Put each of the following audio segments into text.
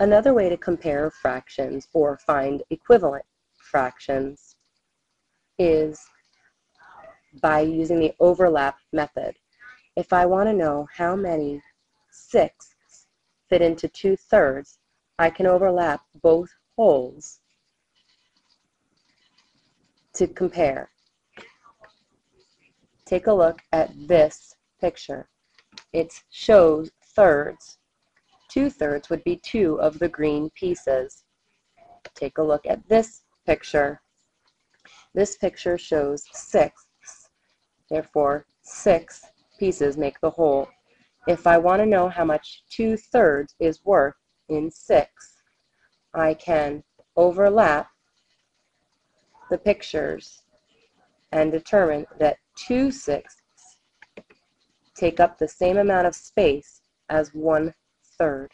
Another way to compare fractions or find equivalent fractions is by using the overlap method. If I want to know how many sixths fit into two thirds, I can overlap both wholes to compare. Take a look at this picture. It shows thirds. Two thirds would be two of the green pieces. Take a look at this picture. This picture shows sixths. Therefore, six pieces make the whole. If I want to know how much two thirds is worth in six, I can overlap the pictures and determine that two sixths take up the same amount of space as one third.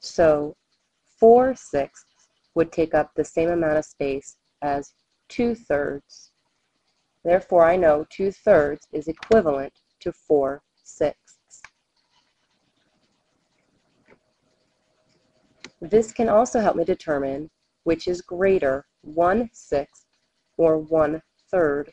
So 4 sixths would take up the same amount of space as 2 thirds. Therefore, I know 2 thirds is equivalent to 4 sixths. This can also help me determine which is greater, 1 sixth or 1 third